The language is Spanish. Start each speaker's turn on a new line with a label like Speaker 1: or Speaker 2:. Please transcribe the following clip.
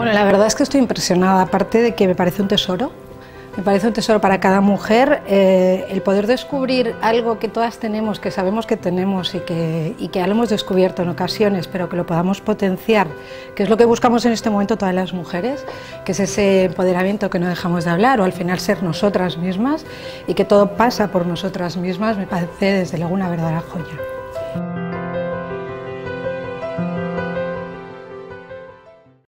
Speaker 1: Bueno, la verdad es que estoy impresionada, aparte de que me parece un tesoro. Me parece un tesoro para cada mujer eh, el poder descubrir algo que todas tenemos, que sabemos que tenemos y que, y que ya lo hemos descubierto en ocasiones, pero que lo podamos potenciar, que es lo que buscamos en este momento todas las mujeres, que es ese empoderamiento que no dejamos de hablar o al final ser nosotras mismas y que todo pasa por nosotras mismas, me parece desde luego una verdadera joya.